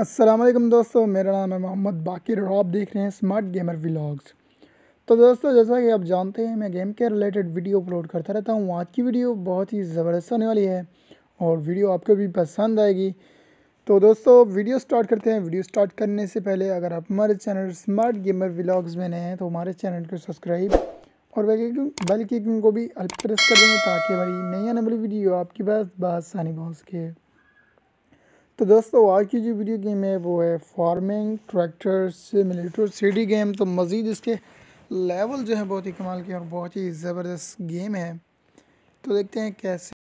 वालेकुम दोस्तों, मेरा नाम है मोहम्मद बाकिर और आप देख रहे हैं स्मार्ट गेमर व्लॉग्स तो दोस्तों, जैसा कि आप जानते हैं, मैं गेम के रिलेटेड वीडियो अपलोड करता रहता हूँ। आज की वीडियो बहुत ही ज़बरदस्त होने वाली है और वीडियो आपको भी पसंद आएगी। तो दोस्तों वीडियो स्टार्ट करते हैं। वीडियो स्टार्ट करने से पहले अगर आप हमारे चैनल स्मार्ट गेमर व्लॉग्स में नए हैं तो हमारे चैनल को सब्सक्राइब और बेल की को भी प्रेस कर देंगे ताकि हमारी नई आने वाली वीडियो आपके पास बासानी पहुँच सके। तो दोस्तों, आज की जो वीडियो गेम है, वो है farming tractor simulator CD game तो मज़ीद इसके लेवल जो है, बहुत ही कमाल के और बहुत ही ज़बरदस्त गेम है। तो देखते हैं कैसे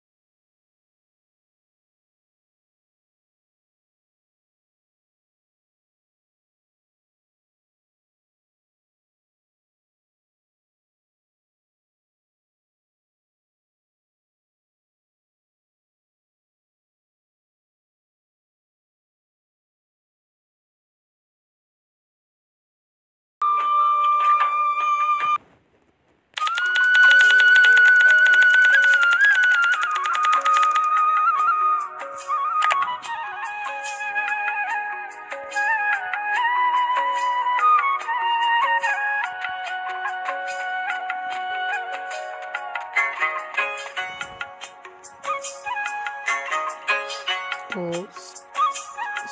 तो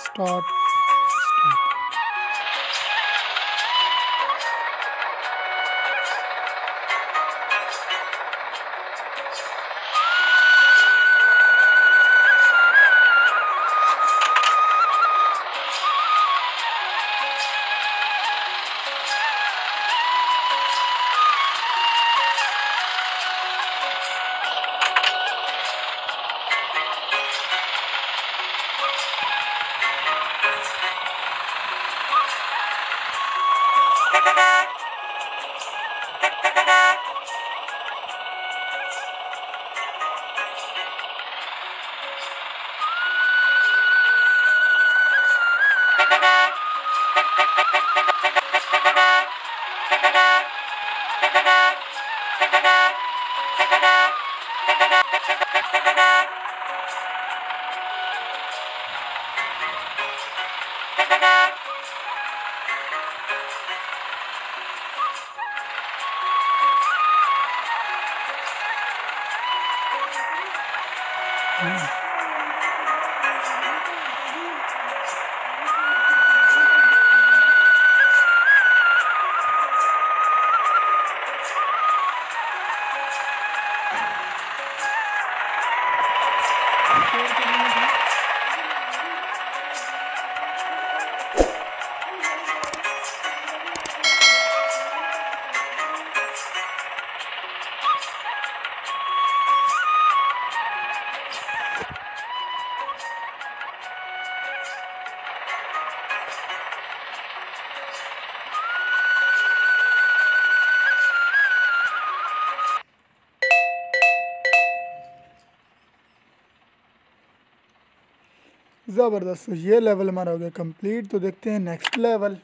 स्टार्ट ज़बरदस्त ये लेवल हमारा हो गया कंप्लीट तो देखते हैं नेक्स्ट लेवल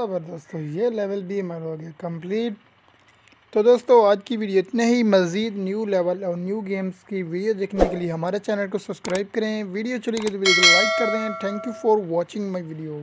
ज़बरदस्त ये लेवल भी हमारा हो गया कंप्लीट तो दोस्तों, आज की वीडियो इतने ही, मज़ीद न्यू लेवल और न्यू गेम्स की वीडियो देखने के लिए हमारे चैनल को सब्सक्राइब करें। वीडियो चली गई तो वीडियो को लाइक कर दें। Thank you for watching my video